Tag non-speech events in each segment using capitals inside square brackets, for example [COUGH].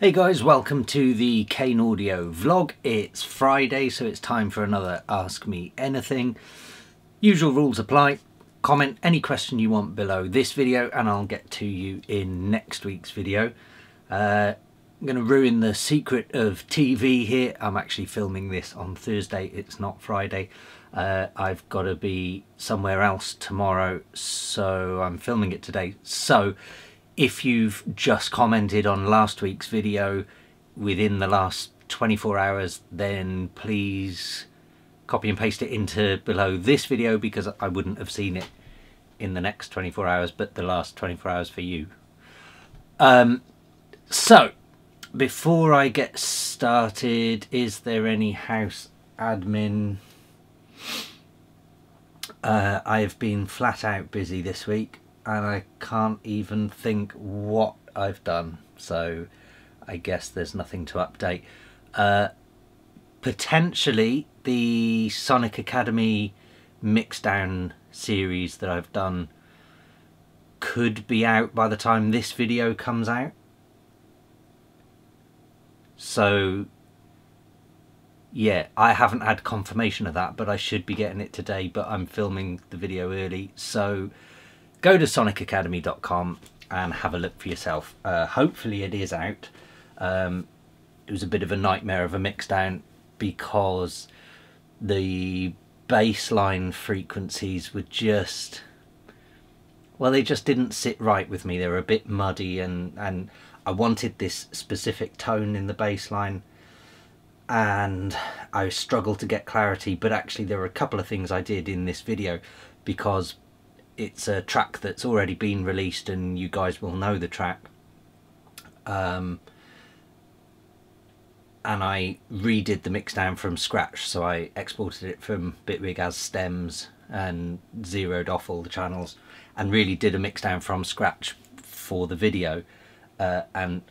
Hey guys, welcome to the Kane Audio vlog. It's Friday, so it's time for another Ask Me Anything. Usual rules apply. Comment any question you want below this video and I'll get to you in next week's video. Uh, I'm going to ruin the secret of TV here. I'm actually filming this on Thursday, it's not Friday. Uh, I've got to be somewhere else tomorrow, so I'm filming it today. So if you've just commented on last week's video within the last 24 hours then please copy and paste it into below this video because I wouldn't have seen it in the next 24 hours but the last 24 hours for you. Um, so before I get started is there any house admin uh, I've been flat out busy this week and I can't even think what I've done. So I guess there's nothing to update. Uh, potentially the Sonic Academy mixdown series that I've done could be out by the time this video comes out. So yeah, I haven't had confirmation of that, but I should be getting it today, but I'm filming the video early. So go to sonicacademy.com and have a look for yourself. Uh, hopefully it is out. Um, it was a bit of a nightmare of a mixdown because the bassline frequencies were just well they just didn't sit right with me they were a bit muddy and and I wanted this specific tone in the bassline and I struggled to get clarity but actually there were a couple of things I did in this video because it's a track that's already been released and you guys will know the track. Um, and I redid the mixdown from scratch, so I exported it from Bitwig as stems and zeroed off all the channels and really did a mixdown from scratch for the video. Uh, and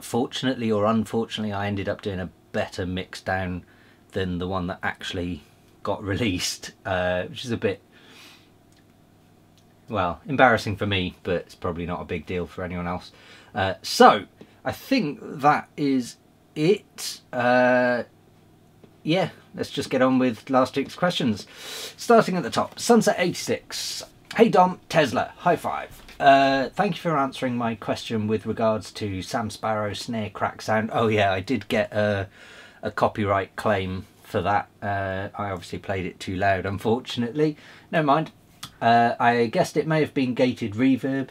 fortunately or unfortunately, I ended up doing a better mixdown than the one that actually got [LAUGHS] released, uh, which is a bit well, embarrassing for me, but it's probably not a big deal for anyone else. Uh, so, I think that is it. Uh, yeah, let's just get on with last week's questions. Starting at the top, Sunset86. Hey Dom, Tesla, high five. Uh, thank you for answering my question with regards to Sam Sparro snare crack sound. Oh yeah, I did get a, a copyright claim for that. Uh, I obviously played it too loud, unfortunately. Never mind. Uh, I guessed it may have been gated reverb,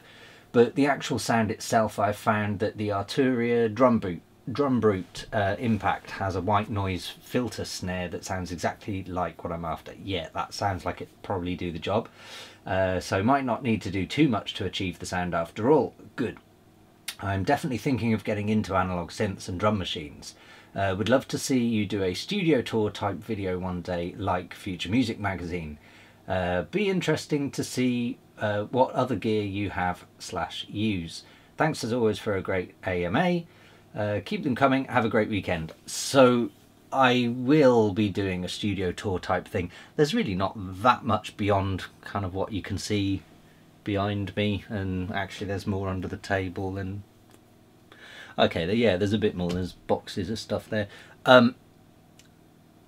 but the actual sound itself, I found that the Arturia drum boot DrumBrute uh, impact has a white noise filter snare that sounds exactly like what I'm after. Yeah, that sounds like it probably do the job. Uh, so might not need to do too much to achieve the sound after all. Good. I'm definitely thinking of getting into analog synths and drum machines. Uh, would love to see you do a studio tour type video one day like Future Music Magazine. Uh, be interesting to see uh, what other gear you have slash use. Thanks as always for a great AMA. Uh, keep them coming. Have a great weekend. So I will be doing a studio tour type thing. There's really not that much beyond kind of what you can see behind me and actually there's more under the table and okay yeah there's a bit more there's boxes of stuff there um,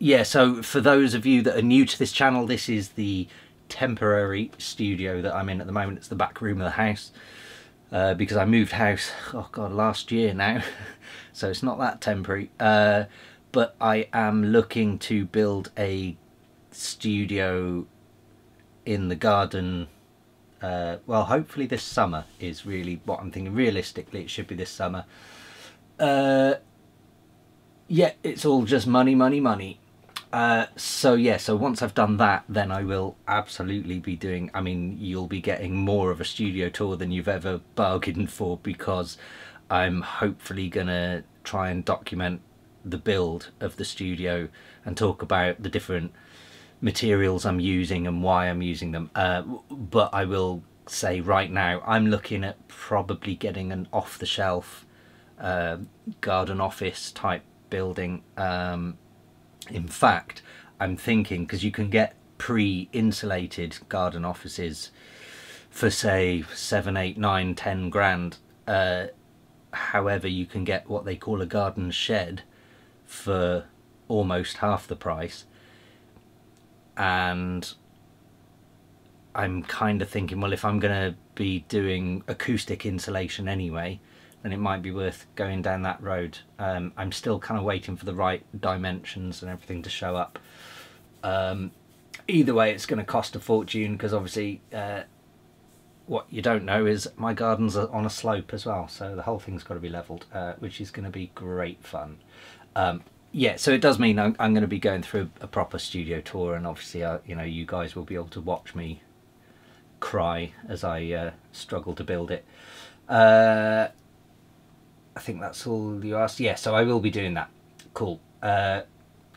yeah, so for those of you that are new to this channel, this is the temporary studio that I'm in at the moment. It's the back room of the house uh, because I moved house, oh god, last year now. [LAUGHS] so it's not that temporary. Uh, but I am looking to build a studio in the garden. Uh, well, hopefully this summer is really what I'm thinking. Realistically, it should be this summer. Uh, yeah, it's all just money, money, money. Uh, so yeah, so once I've done that, then I will absolutely be doing, I mean, you'll be getting more of a studio tour than you've ever bargained for because I'm hopefully going to try and document the build of the studio and talk about the different materials I'm using and why I'm using them. Uh, but I will say right now, I'm looking at probably getting an off-the-shelf uh, garden office type building um, in fact, I'm thinking because you can get pre-insulated garden offices for say seven, eight, nine, ten grand. Uh, however, you can get what they call a garden shed for almost half the price. And I'm kind of thinking, well, if I'm going to be doing acoustic insulation anyway, then it might be worth going down that road. Um, I'm still kind of waiting for the right dimensions and everything to show up. Um, either way, it's going to cost a fortune because obviously uh, what you don't know is my gardens are on a slope as well, so the whole thing's got to be levelled, uh, which is going to be great fun. Um, yeah, so it does mean I'm, I'm, going to be going through a proper studio tour, and obviously, uh, you know, you guys will be able to watch me cry as I uh, struggle to build it. I think that's all you asked. Yeah, so I will be doing that. Cool. Uh,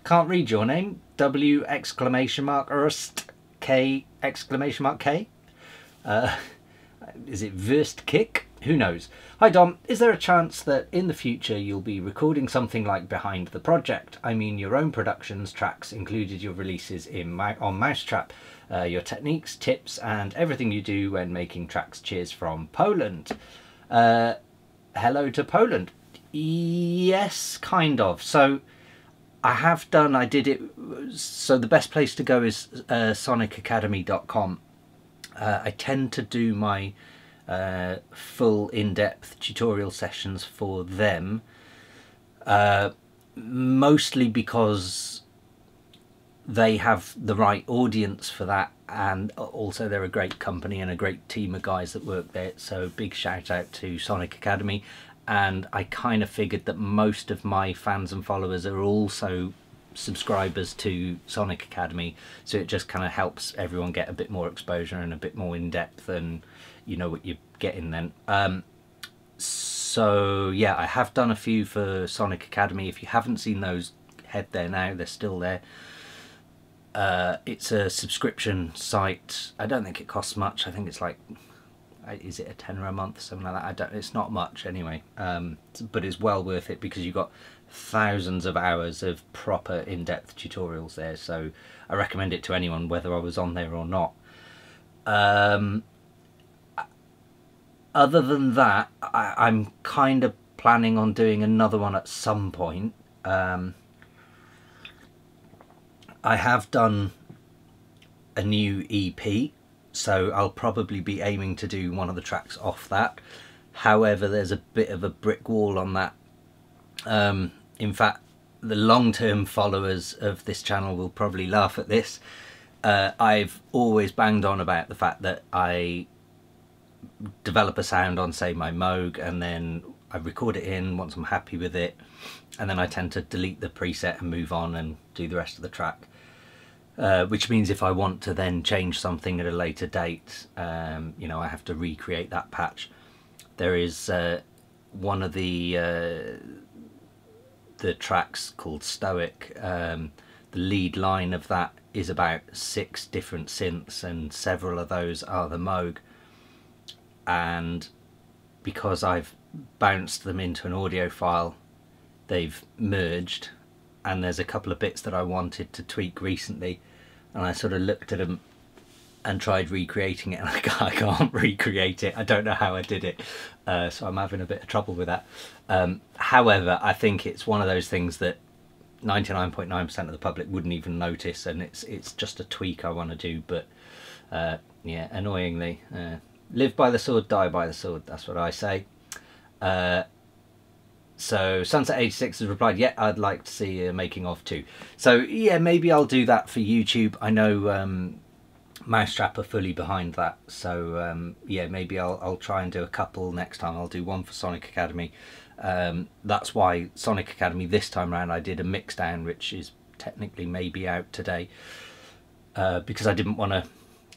can't read your name. W exclamation mark Erst K exclamation mark K. Uh, [LAUGHS] is it Verst Kick? Who knows? Hi Dom, is there a chance that in the future you'll be recording something like Behind the Project? I mean your own productions, tracks, included your releases in on Mau5trap, uh, your techniques, tips and everything you do when making tracks. Cheers from Poland. Uh, hello to Poland. Yes, kind of. So I have done, I did it, so the best place to go is uh, sonicacademy.com. Uh, I tend to do my uh, full in-depth tutorial sessions for them, uh, mostly because they have the right audience for that and also they're a great company and a great team of guys that work there. So big shout out to Sonic Academy. And I kind of figured that most of my fans and followers are also subscribers to Sonic Academy. So it just kind of helps everyone get a bit more exposure and a bit more in depth and you know what you're getting then. Um, so yeah I have done a few for Sonic Academy. If you haven't seen those head there now. They're still there uh, it's a subscription site. I don't think it costs much. I think it's like, uh, is it a tenner a month, something like that? I don't. It's not much anyway, um, but it's well worth it because you've got thousands of hours of proper in-depth tutorials there. So I recommend it to anyone, whether I was on there or not. Um, other than that, I, I'm kind of planning on doing another one at some point. Um, I have done a new EP, so I'll probably be aiming to do one of the tracks off that. However, there's a bit of a brick wall on that. Um, in fact, the long-term followers of this channel will probably laugh at this. Uh, I've always banged on about the fact that I develop a sound on, say, my Moog, and then I record it in once I'm happy with it, and then I tend to delete the preset and move on and do the rest of the track. Uh, which means if I want to then change something at a later date, um, you know, I have to recreate that patch. There is uh, one of the uh, the tracks called Stoic. Um, the lead line of that is about six different synths, and several of those are the Moog. And because I've bounced them into an audio file, they've merged and there's a couple of bits that I wanted to tweak recently and I sort of looked at them and tried recreating it [LAUGHS] and I can't, recreate it. I don't know how I did it uh, so I'm having a bit of trouble with that. Um, however I think it's one of those things that 99.9% .9 of the public wouldn't even notice and it's it's just a tweak I want to do but uh, yeah annoyingly uh, live by the sword die by the sword that's what I say uh, so Sunset 86 has replied, yeah, I'd like to see a making of too. So yeah, maybe I'll do that for YouTube. I know um, Mau5trap are fully behind that. So um, yeah, maybe I'll, I'll try and do a couple next time. I'll do one for Sonic Academy. Um, that's why Sonic Academy this time around I did a mixdown, which is technically maybe out today. Uh, because I didn't want to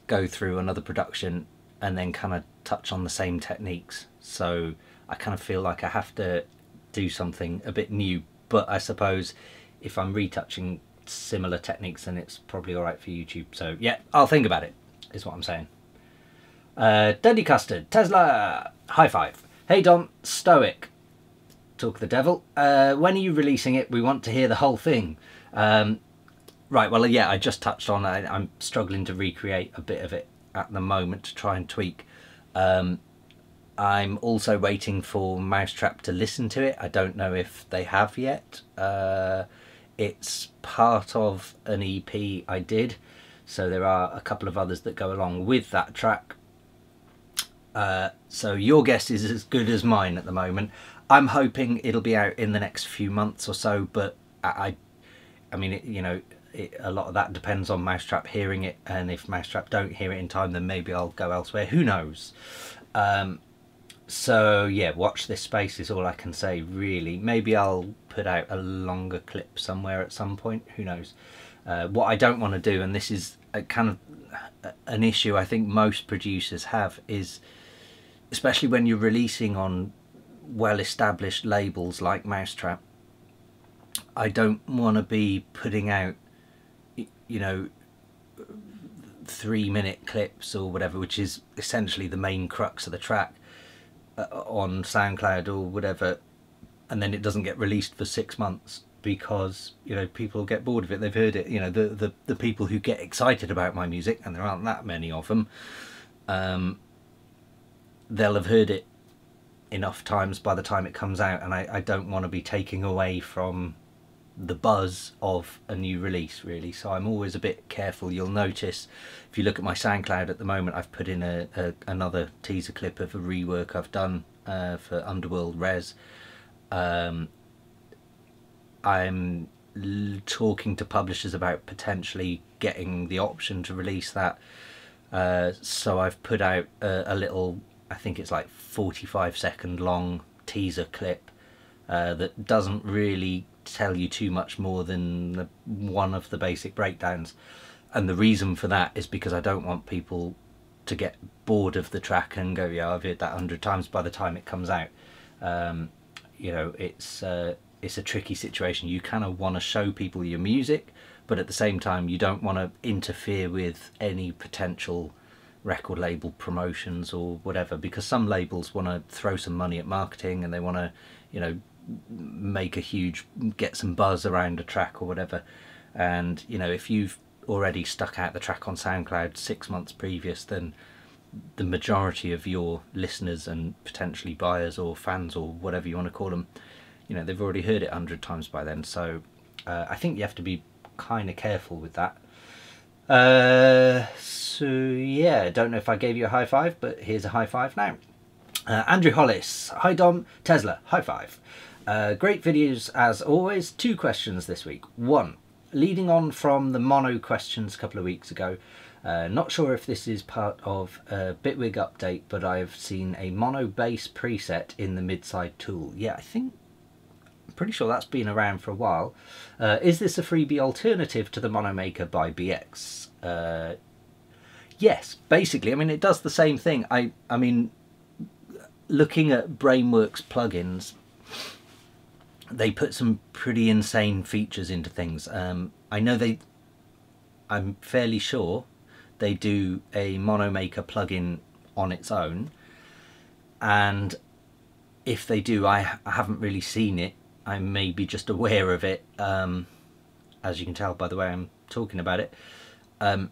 go through another production and then kind of touch on the same techniques. So I kind of feel like I have to do something a bit new. But I suppose if I'm retouching similar techniques, then it's probably all right for YouTube. So yeah, I'll think about it, is what I'm saying. Uh, Custard, Tesla, high five. Hey Dom, Stoic, talk the devil. Uh, when are you releasing it? We want to hear the whole thing. Um, right, well, yeah, I just touched on I, I'm struggling to recreate a bit of it at the moment to try and tweak. Um, I'm also waiting for Mau5trap to listen to it. I don't know if they have yet. Uh, it's part of an EP I did, so there are a couple of others that go along with that track. Uh, so your guess is as good as mine at the moment. I'm hoping it'll be out in the next few months or so, but I, I mean, it, you know, it, a lot of that depends on Mau5trap hearing it, and if Mau5trap don't hear it in time, then maybe I'll go elsewhere. Who knows? Um, so yeah, watch this space is all I can say. Really, maybe I'll put out a longer clip somewhere at some point. Who knows? Uh, what I don't want to do, and this is a kind of an issue I think most producers have, is especially when you're releasing on well-established labels like Mau5trap. I don't want to be putting out, you know, three minute clips or whatever, which is essentially the main crux of the track on SoundCloud or whatever, and then it doesn't get released for six months because you know people get bored of it. They've heard it. You know the the the people who get excited about my music, and there aren't that many of them. Um, they'll have heard it enough times by the time it comes out, and I, I don't want to be taking away from the buzz of a new release really. So I'm always a bit careful. You'll notice if you look at my SoundCloud at the moment I've put in a, a another teaser clip of a rework I've done uh, for Underworld Rez. Um, I'm talking to publishers about potentially getting the option to release that. Uh, so I've put out a, a little I think it's like 45 second long teaser clip uh, that doesn't really tell you too much more than the, one of the basic breakdowns. And the reason for that is because I don't want people to get bored of the track and go, yeah, I've heard that a hundred times by the time it comes out. Um, you know, it's uh, it's a tricky situation. You kind of want to show people your music, but at the same time, you don't want to interfere with any potential record label promotions or whatever because some labels want to throw some money at marketing and they want to you know make a huge get some buzz around a track or whatever. And you know if you've already stuck out the track on SoundCloud six months previous then the majority of your listeners and potentially buyers or fans or whatever you want to call them you know they've already heard it a hundred times by then. So uh, I think you have to be kind of careful with that. Uh, so yeah don't know if I gave you a high five but here's a high five now. Uh, Andrew Hollis. Hi Dom. Tesla. High five uh, great videos as always. Two questions this week. One, leading on from the mono questions a couple of weeks ago, uh, not sure if this is part of a Bitwig update, but I've seen a mono bass preset in the midside tool. Yeah, I think, I'm pretty sure that's been around for a while. Uh, is this a freebie alternative to the Mono Maker by BX? Uh, yes, basically. I mean, it does the same thing. I, I mean, looking at Brainworx plugins, they put some pretty insane features into things. Um, I know they, I'm fairly sure they do a Mono Maker plugin on its own. And if they do, I, I haven't really seen it. I may be just aware of it, um, as you can tell by the way I'm talking about it. Um,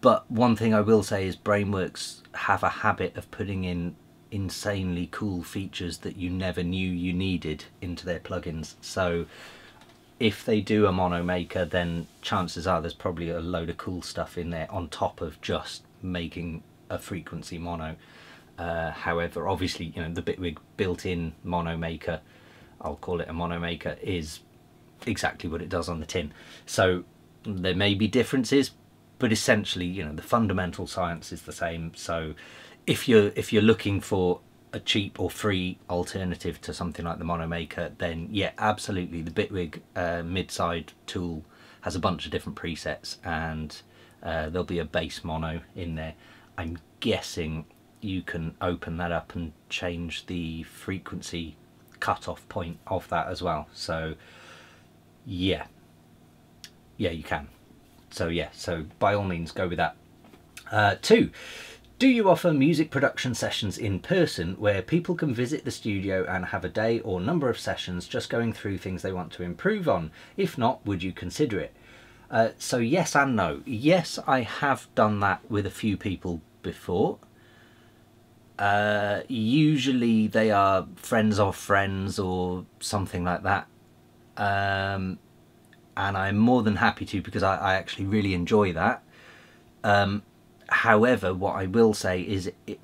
but one thing I will say is Brainworx have a habit of putting in insanely cool features that you never knew you needed into their plugins. So if they do a mono maker, then chances are there's probably a load of cool stuff in there on top of just making a frequency mono. Uh, however, obviously, you know, the Bitwig built-in mono maker, I'll call it a mono maker, is exactly what it does on the tin. So there may be differences, but essentially, you know, the fundamental science is the same. So if you're if you're looking for a cheap or free alternative to something like the Monomaker, then yeah, absolutely, the Bitwig uh, mid-side tool has a bunch of different presets, and uh, there'll be a bass mono in there. I'm guessing you can open that up and change the frequency cutoff point of that as well. So yeah, yeah, you can. So yeah, so by all means, go with that. Uh, two, do you offer music production sessions in person where people can visit the studio and have a day or number of sessions just going through things they want to improve on? If not, would you consider it? Uh, so yes and no. Yes, I have done that with a few people before. Uh, usually they are friends of friends or something like that. Um, and I'm more than happy to because I, I actually really enjoy that. Um, however, what I will say is it,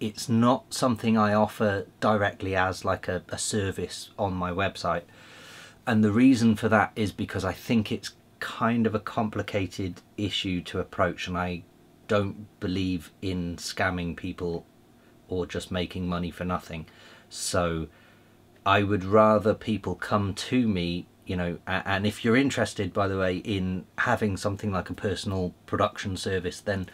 it's not something I offer directly as like a, a service on my website. And the reason for that is because I think it's kind of a complicated issue to approach and I don't believe in scamming people or just making money for nothing. So I would rather people come to me, you know, and if you're interested, by the way, in having something like a personal production service, then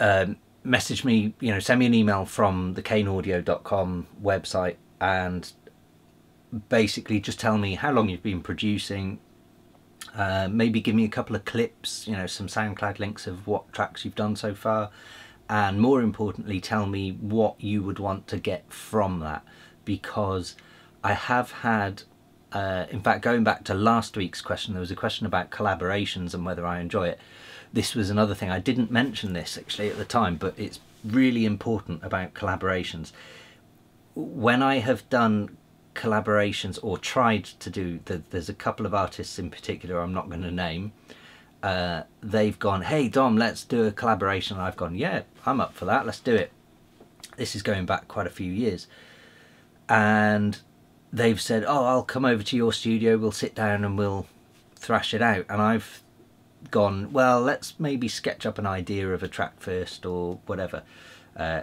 um, message me, you know, send me an email from the kaneaudio.com website and basically just tell me how long you've been producing, uh, maybe give me a couple of clips, you know, some SoundCloud links of what tracks you've done so far, and more importantly, tell me what you would want to get from that. Because I have had, uh, in fact, going back to last week's question, there was a question about collaborations and whether I enjoy it. This was another thing. I didn't mention this actually at the time, but it's really important about collaborations. When I have done collaborations or tried to do, the, there's a couple of artists in particular I'm not going to name, uh, they've gone, hey Dom, let's do a collaboration. I've gone, yeah, I'm up for that. Let's do it. This is going back quite a few years, and they've said, oh, I'll come over to your studio. We'll sit down and we'll thrash it out. And I've gone, well, let's maybe sketch up an idea of a track first or whatever. Uh,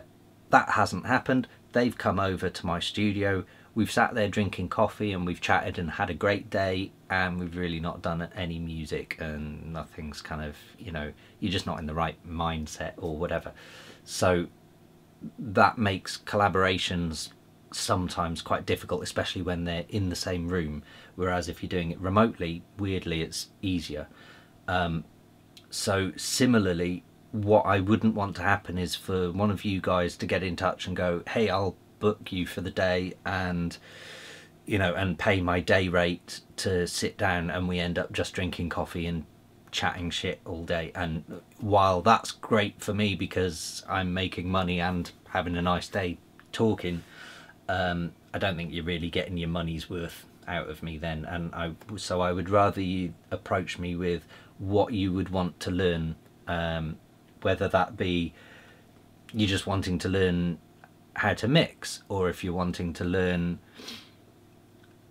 that hasn't happened. They've come over to my studio we've sat there drinking coffee and we've chatted and had a great day and we've really not done any music and nothing's kind of you know you're just not in the right mindset or whatever so that makes collaborations sometimes quite difficult especially when they're in the same room whereas if you're doing it remotely weirdly it's easier um, so similarly what I wouldn't want to happen is for one of you guys to get in touch and go hey I'll book you for the day and you know and pay my day rate to sit down and we end up just drinking coffee and chatting shit all day. And while that's great for me because I'm making money and having a nice day talking um, I don't think you're really getting your money's worth out of me then. And I so I would rather you approach me with what you would want to learn um, whether that be you're just wanting to learn how to mix or if you're wanting to learn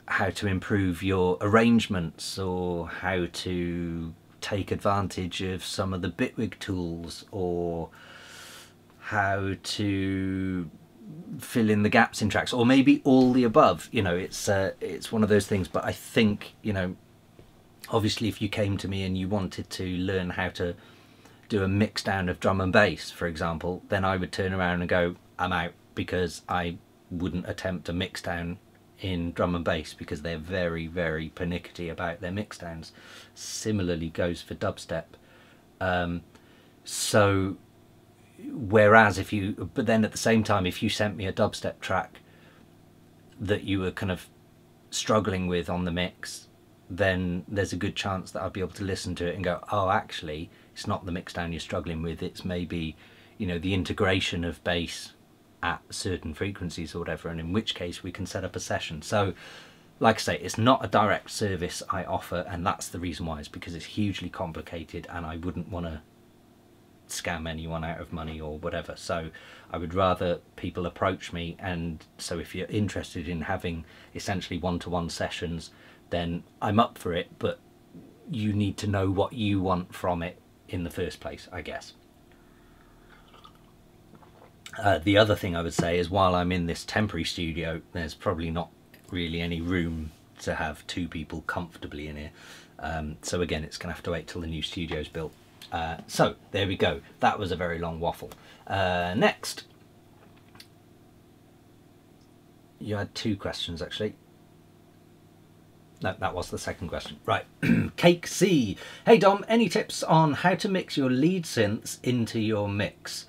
how to improve your arrangements or how to take advantage of some of the Bitwig tools or how to fill in the gaps in tracks or maybe all the above. You know it's uh, it's one of those things but I think you know obviously if you came to me and you wanted to learn how to do a mix down of drum and bass for example then I would turn around and go I'm out because I wouldn't attempt a mix down in drum and bass because they're very very pernickety about their mix downs. Similarly goes for dubstep. Um, so whereas if you but then at the same time if you sent me a dubstep track that you were kind of struggling with on the mix then there's a good chance that I'd be able to listen to it and go oh actually it's not the mix down you're struggling with. It's maybe you know the integration of bass at certain frequencies or whatever and in which case we can set up a session. So like I say it's not a direct service I offer and that's the reason why is because it's hugely complicated and I wouldn't want to scam anyone out of money or whatever. So I would rather people approach me and so if you're interested in having essentially one-to-one -one sessions then I'm up for it but you need to know what you want from it in the first place I guess uh, the other thing I would say is while I'm in this temporary studio, there's probably not really any room to have two people comfortably in here. Um, so again, it's going to have to wait till the new studio's built. Uh, so there we go. That was a very long waffle. Uh, next, you had two questions actually. No, that was the second question. Right, [CLEARS THROAT] Cake C. Hey Dom, any tips on how to mix your lead synths into your mix?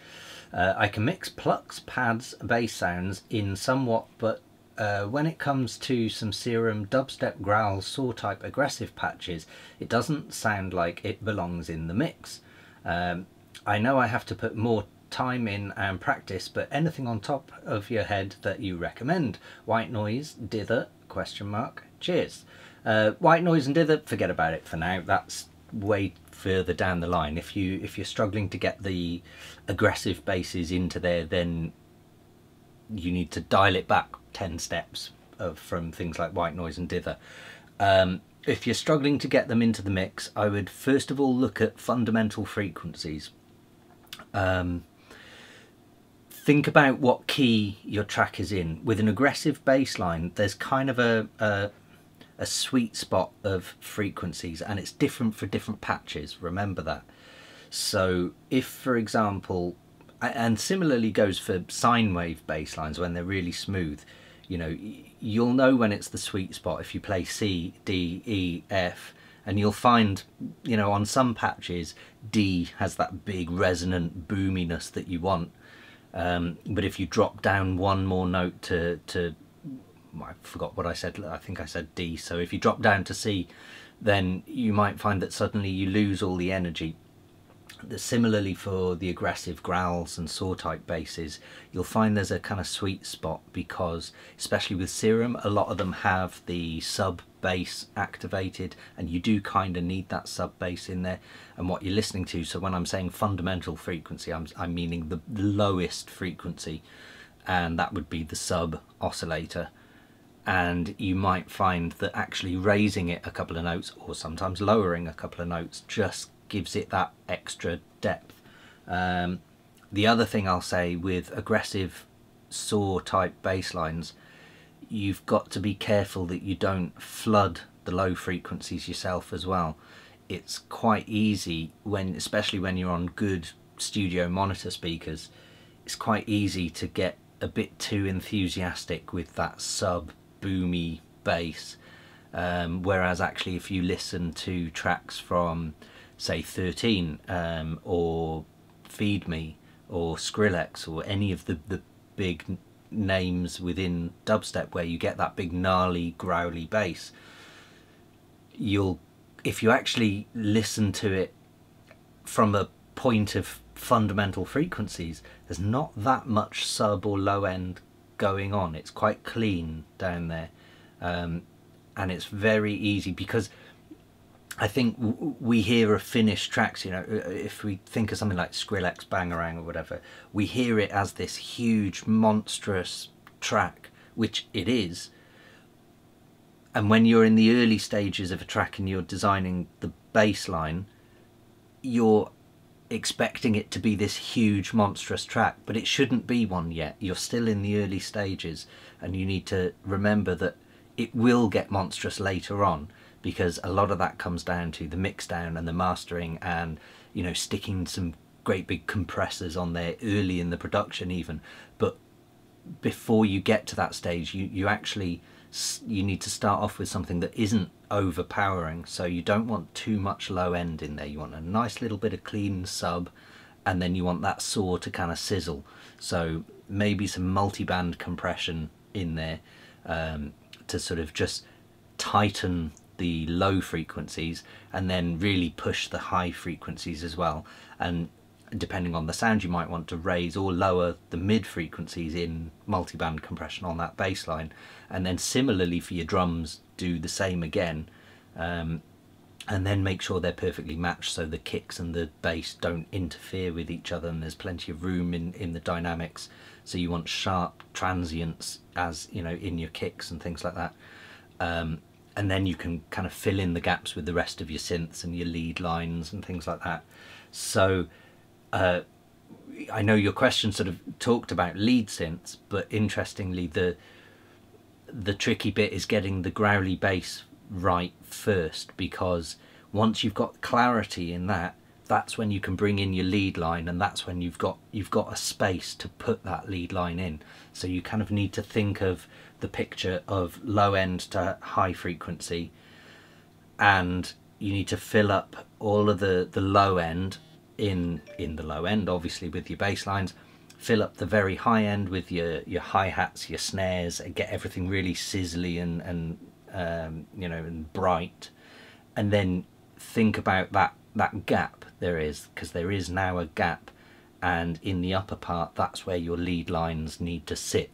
Uh, I can mix plucks, pads, bass sounds in somewhat, but uh, when it comes to some Serum dubstep growl saw type aggressive patches, it doesn't sound like it belongs in the mix. Um, I know I have to put more time in and practice, but anything on top of your head that you recommend? White noise, dither, question mark. Cheers. Uh, white noise and dither, forget about it for now. That's way further down the line. If you if you're struggling to get the aggressive basses into there, then you need to dial it back ten steps of, from things like white noise and dither. Um, if you're struggling to get them into the mix, I would first of all look at fundamental frequencies. Um, think about what key your track is in. With an aggressive bass line, there's kind of a, a, a sweet spot of frequencies and it's different for different patches, remember that. So if, for example, and similarly goes for sine wave bass lines when they're really smooth, you know, you'll know when it's the sweet spot if you play C, D, E, F, and you'll find, you know, on some patches, D has that big resonant boominess that you want. Um, but if you drop down one more note to, to, I forgot what I said, I think I said D, so if you drop down to C, then you might find that suddenly you lose all the energy. Similarly for the aggressive growls and saw type basses you'll find there's a kind of sweet spot because especially with Serum a lot of them have the sub bass activated and you do kind of need that sub bass in there. And what you're listening to so when I'm saying fundamental frequency I'm, I'm meaning the lowest frequency and that would be the sub oscillator and you might find that actually raising it a couple of notes or sometimes lowering a couple of notes just gives it that extra depth. Um, the other thing I'll say with aggressive saw type bass lines, you've got to be careful that you don't flood the low frequencies yourself as well. It's quite easy when, especially when you're on good studio monitor speakers, it's quite easy to get a bit too enthusiastic with that sub boomy bass. Um, whereas actually if you listen to tracks from say 13 um, or Feed Me or Skrillex or any of the, the big names within dubstep where you get that big gnarly growly bass you'll if you actually listen to it from a point of fundamental frequencies there's not that much sub or low end going on it's quite clean down there um, and it's very easy because I think we hear of finished tracks, you know, if we think of something like Skrillex Bangarang or whatever, we hear it as this huge, monstrous track, which it is. And when you're in the early stages of a track and you're designing the bass line, you're expecting it to be this huge, monstrous track, but it shouldn't be one yet. You're still in the early stages, and you need to remember that it will get monstrous later on because a lot of that comes down to the mix down and the mastering and you know sticking some great big compressors on there early in the production even but before you get to that stage you you actually you need to start off with something that isn't overpowering. So you don't want too much low end in there. You want a nice little bit of clean sub and then you want that saw to kind of sizzle. So maybe some multi-band compression in there um, to sort of just tighten the low frequencies and then really push the high frequencies as well. And depending on the sound you might want to raise or lower the mid frequencies in multiband compression on that bass line and then similarly for your drums do the same again um, and then make sure they're perfectly matched so the kicks and the bass don't interfere with each other and there's plenty of room in in the dynamics. So you want sharp transients as you know in your kicks and things like that. Um, and then you can kind of fill in the gaps with the rest of your synths and your lead lines and things like that. So uh, I know your question sort of talked about lead synths, but interestingly, the the tricky bit is getting the growly bass right first because once you've got clarity in that, that's when you can bring in your lead line and that's when you've got you've got a space to put that lead line in. So you kind of need to think of the picture of low end to high frequency and you need to fill up all of the the low end in in the low end obviously with your bass lines fill up the very high end with your your hi-hats your snares and get everything really sizzly and and um, you know and bright. And then think about that that gap there is because there is now a gap. And in the upper part, that's where your lead lines need to sit.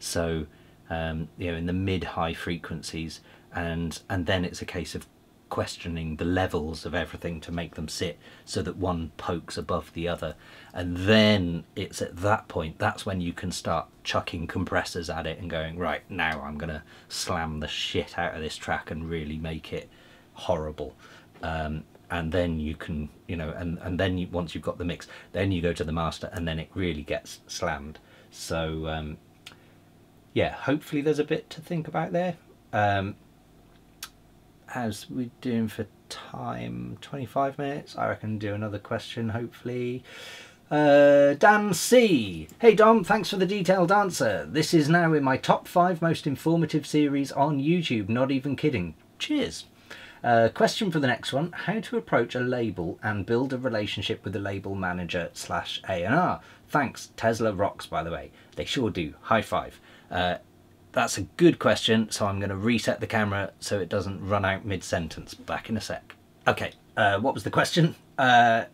So, um, you know, in the mid high frequencies, and and then it's a case of questioning the levels of everything to make them sit so that one pokes above the other. And then it's at that point that's when you can start chucking compressors at it and going right now i'm going to slam the shit out of this track and really make it horrible. Um, and then you can you know and and then you, once you've got the mix then you go to the master and then it really gets slammed. So um, yeah hopefully there's a bit to think about there. Um, how's we're doing for time 25 minutes i reckon do another question hopefully uh, Dan C. Hey Dom, thanks for the detailed answer. This is now in my top five most informative series on YouTube, not even kidding. Cheers. Uh, question for the next one, how to approach a label and build a relationship with the label manager slash A&R. Thanks, Tesla rocks by the way. They sure do. High five. Uh, that's a good question, so I'm going to reset the camera so it doesn't run out mid-sentence. Back in a sec. Okay, uh, what was the question? Uh,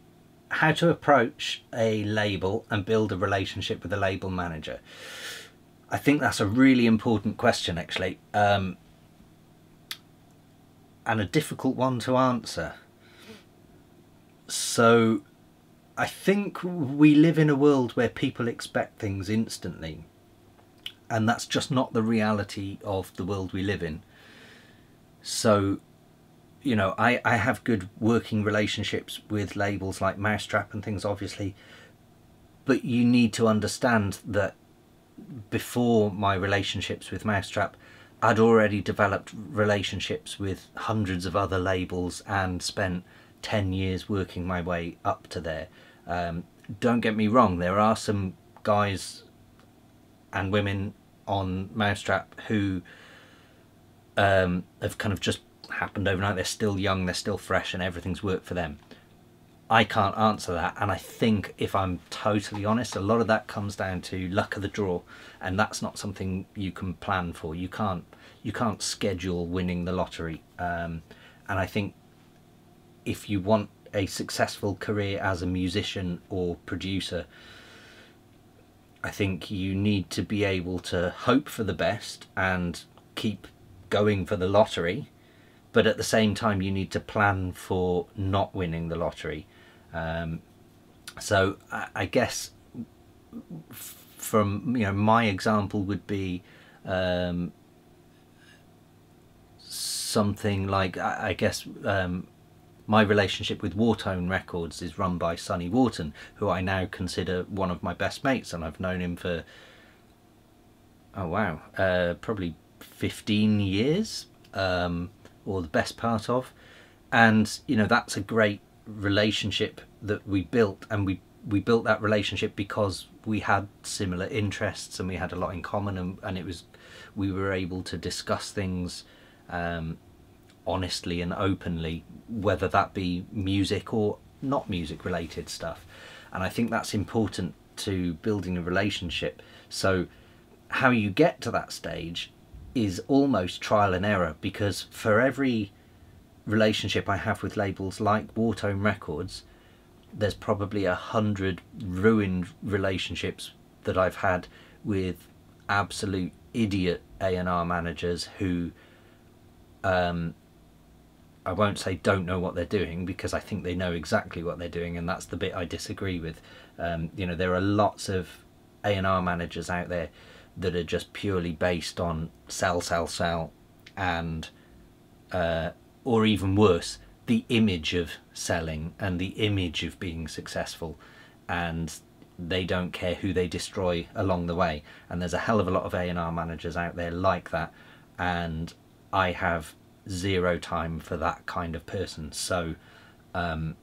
how to approach a label and build a relationship with a label manager. I think that's a really important question, actually, um, and a difficult one to answer. So, I think we live in a world where people expect things instantly and that's just not the reality of the world we live in. So, you know, I, I have good working relationships with labels like Mau5trap and things, obviously, but you need to understand that before my relationships with Mau5trap, I'd already developed relationships with hundreds of other labels and spent 10 years working my way up to there. Um, don't get me wrong, there are some guys and women on Mau5trap who um, have kind of just happened overnight. They're still young, they're still fresh, and everything's worked for them. I can't answer that, and I think if I'm totally honest, a lot of that comes down to luck of the draw, and that's not something you can plan for. You can't you can't schedule winning the lottery, um, and I think if you want a successful career as a musician or producer, I think you need to be able to hope for the best and keep going for the lottery, but at the same time you need to plan for not winning the lottery. Um, so I, I, guess from you know my example would be um, something like I, I guess um, my relationship with Whartone Records is run by Sonny Wharton, who I now consider one of my best mates, and I've known him for oh wow, uh, probably fifteen years, um, or the best part of, and you know that's a great relationship that we built, and we we built that relationship because we had similar interests and we had a lot in common, and, and it was we were able to discuss things. Um, honestly and openly, whether that be music or not music related stuff. And I think that's important to building a relationship. So, how you get to that stage is almost trial and error because for every relationship I have with labels like Whartone Records, there's probably a hundred ruined relationships that I've had with absolute idiot A&R managers who um, I won't say don't know what they're doing because I think they know exactly what they're doing, and that's the bit I disagree with. Um, you know, there are lots of A and R managers out there that are just purely based on sell, sell, sell, and uh, or even worse, the image of selling and the image of being successful, and they don't care who they destroy along the way. And there's a hell of a lot of A and R managers out there like that, and I have zero time for that kind of person. So um,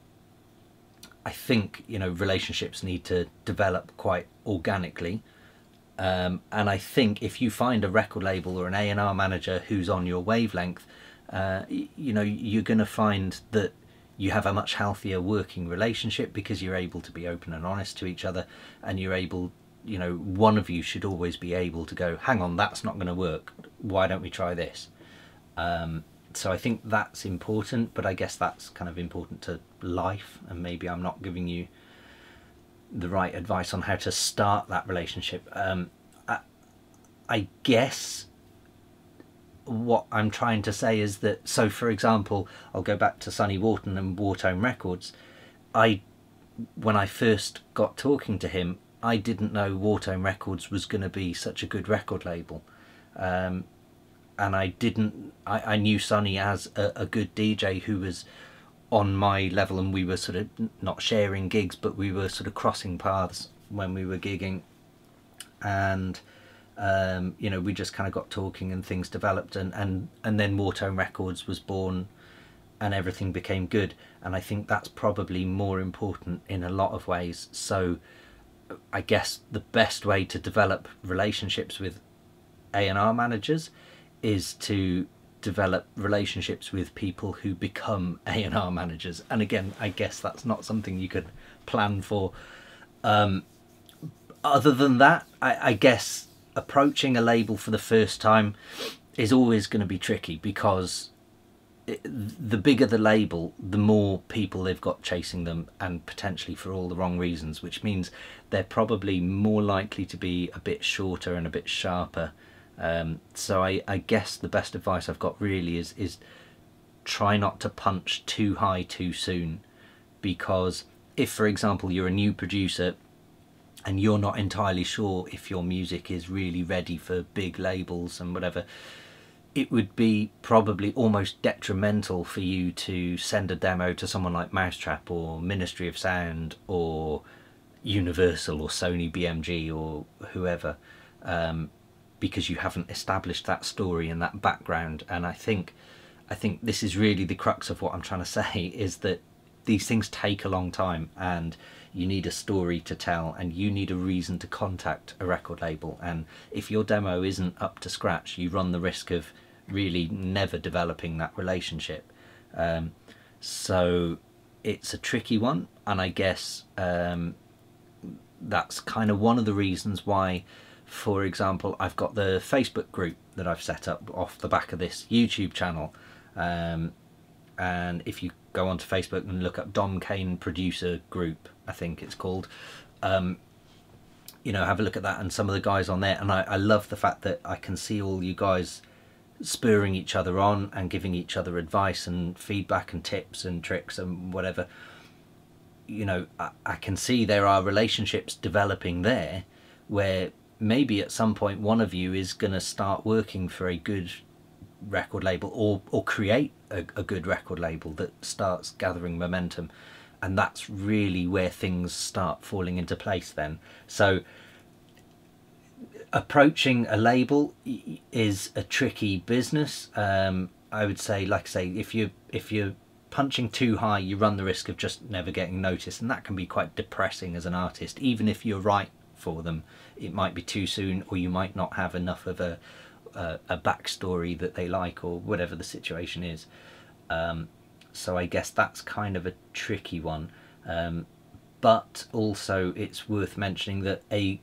I think you know relationships need to develop quite organically. Um, and I think if you find a record label or an A and R manager who's on your wavelength, uh, you know you're going to find that you have a much healthier working relationship because you're able to be open and honest to each other, and you're able, you know, one of you should always be able to go, hang on, that's not going to work. Why don't we try this? Um, so I think that's important, but I guess that's kind of important to life, and maybe I'm not giving you the right advice on how to start that relationship. Um, I, I guess what I'm trying to say is that so for example I'll go back to Sonny Wharton and Whartone Records I when I first got talking to him I didn't know Whartone Records was going to be such a good record label um, and I didn't I, I knew Sonny as a, a good DJ who was on my level and we were sort of not sharing gigs but we were sort of crossing paths when we were gigging and um, you know, we just kind of got talking and things developed, and and and then Whartone Records was born, and everything became good. And I think that's probably more important in a lot of ways. So, I guess the best way to develop relationships with A and R managers is to develop relationships with people who become [LAUGHS] A and R managers. And again, I guess that's not something you could plan for. Um, other than that, I, I guess approaching a label for the first time is always going to be tricky because the bigger the label, the more people they've got chasing them, and potentially for all the wrong reasons, which means they're probably more likely to be a bit shorter and a bit sharper. Um, so I, I guess the best advice I've got really is is try not to punch too high too soon, because if, for example, you're a new producer and you're not entirely sure if your music is really ready for big labels and whatever, it would be probably almost detrimental for you to send a demo to someone like Mau5trap or Ministry of Sound or Universal or Sony BMG or whoever. Um, because you haven't established that story and that background. And I think I think this is really the crux of what I'm trying to [LAUGHS] say is that these things take a long time and you need a story to tell and you need a reason to contact a record label. And if your demo isn't up to scratch you run the risk of really never developing that relationship. Um, so it's a tricky one. And i guess um, that's kind of one of the reasons why for example i've got the facebook group that i've set up off the back of this youtube channel um, and if you go onto Facebook and look up Dom Kane Producer Group, I think it's called. Um, you know, have a look at that and some of the guys on there. And I, I love the fact that I can see all you guys spurring each other on and giving each other advice and feedback and tips and tricks and whatever. You know, I, I can see there are relationships developing there where maybe at some point one of you is going to start working for a good record label or or create a, a good record label that starts gathering momentum. And that's really where things start falling into place then. So approaching a label is a tricky business. Um, i would say like i say if you if you're punching too high you run the risk of just never getting noticed. And that can be quite depressing as an artist even if you're right for them it might be too soon or you might not have enough of a a, a backstory that they like or whatever the situation is. Um, so I guess that's kind of a tricky one. Um, but also it's worth mentioning that a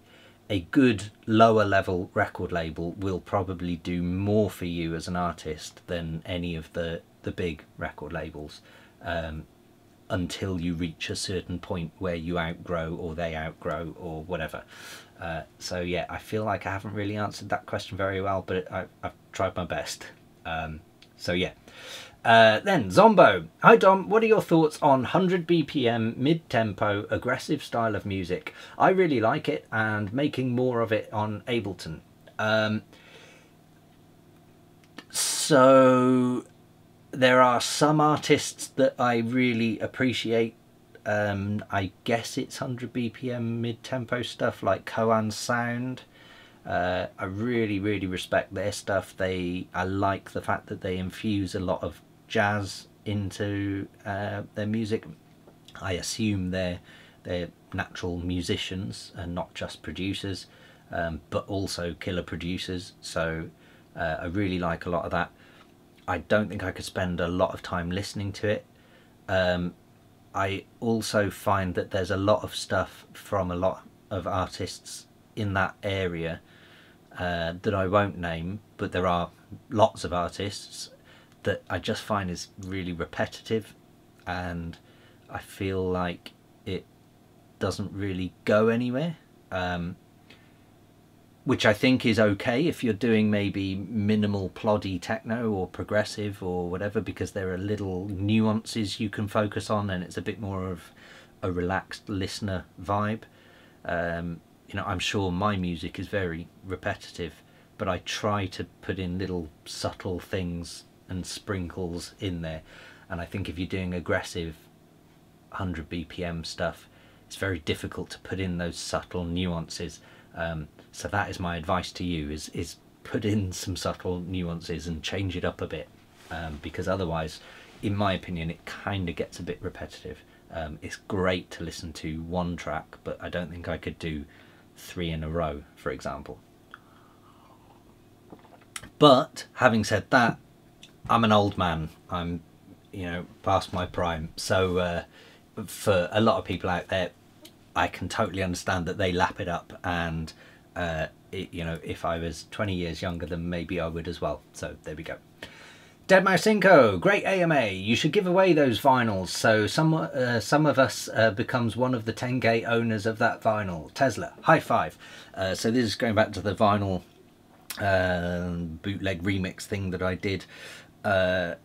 a good lower level record label will probably do more for you as an artist than any of the the big record labels um, until you reach a certain point where you outgrow or they outgrow or whatever. Uh, so yeah, I feel like I haven't really answered that question very well, but I, have tried my best. Um, so yeah. Uh, then Zombo, hi Dom, what are your thoughts on 100 BPM mid-tempo aggressive style of music? I really like it and making more of it on Ableton. Um, so there are some artists that I really appreciate um, I guess it's 100 BPM mid-tempo stuff like Koan Sound. Uh, I really, really respect their stuff. They, I like the fact that they infuse a lot of jazz into uh, their music. I assume they're they're natural musicians and not just producers, um, but also killer producers. So uh, I really like a lot of that. I don't think I could spend a lot of time listening to it. Um, I also find that there's a lot of stuff from a lot of artists in that area uh, that I won't name, but there are lots of artists that I just find is really repetitive and I feel like it doesn't really go anywhere. Um, which I think is okay if you're doing maybe minimal ploddy techno or progressive or whatever because there are little nuances you can focus on and it's a bit more of a relaxed listener vibe. Um, you know, I'm sure my music is very repetitive, but I try to put in little subtle things and sprinkles in there. And I think if you're doing aggressive 100 BPM stuff, it's very difficult to put in those subtle nuances. Um, so that is my advice to you: is is put in some subtle nuances and change it up a bit, um, because otherwise, in my opinion, it kind of gets a bit repetitive. Um, it's great to listen to one track, but I don't think I could do three in a row, for example. But having said that, I'm an old man. I'm, you know, past my prime. So uh, for a lot of people out there, I can totally understand that they lap it up and uh, it, you know if I was 20 years younger then maybe I would as well so there we go Deadmau5, great AMA. You should give away those vinyls so some uh, some of us uh, becomes one of the 10k owners of that vinyl. Tesla, high five. Uh, so this is going back to the vinyl um, bootleg remix thing that I did. Uh,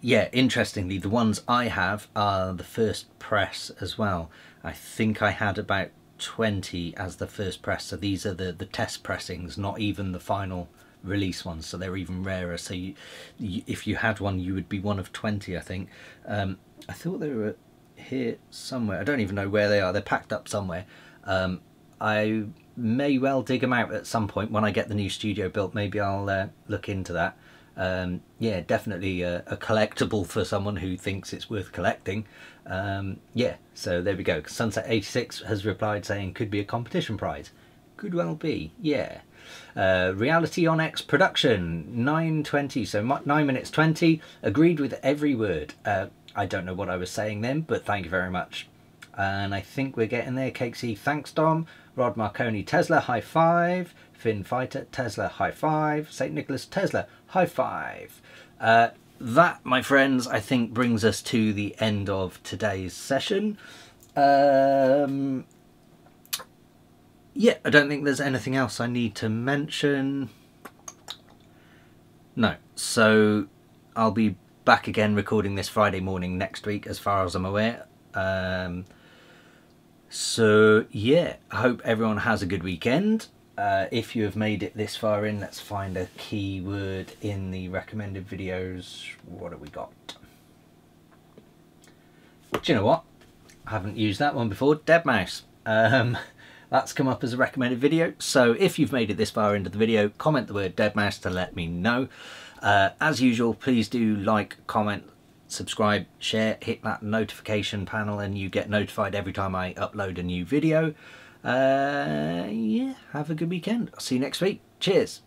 yeah, interestingly, the ones I have are the first press as well. I think I had about 20 as the first press, so these are the, the test pressings, not even the final release ones, so they're even rarer. So you, you, if you had one, you would be one of 20, I think. Um, I thought they were here somewhere. I don't even know where they are. They're packed up somewhere. Um, I may well dig them out at some point when I get the new studio built. Maybe I'll uh, look into that. Um, yeah, definitely a, a, collectible for someone who thinks it's worth collecting. Um, yeah, so there we go. Sunset86 has replied saying could be a competition prize. Could well be, yeah. Uh, Reality on X production, 9.20, so 9 minutes 20, agreed with every word. Uh, I don't know what I was saying then, but thank you very much. And I think we're getting there. Cakesy, thanks Dom. Rod Marconi, Tesla, high five. Finn Fighter, Tesla, high five. St. Nicholas, Tesla, high five. Uh, that, my friends, I think brings us to the end of today's session. Um, yeah, I don't think there's anything else I need to mention. No, so I'll be back again recording this Friday morning next week, as far as I'm aware. Um, so yeah, I hope everyone has a good weekend. Uh, if you have made it this far in, let's find a keyword in the recommended videos. What have we got? Do you know what? I haven't used that one before. Deadmau5. Um, [LAUGHS] that's come up as a recommended video. So if you've made it this far into the video, comment the word Deadmau5 to let me know. Uh, as usual, please do like, comment, subscribe, share, hit that notification panel and you get notified every time I upload a new video. Uh, yeah, have a good weekend. I'll see you next week. Cheers.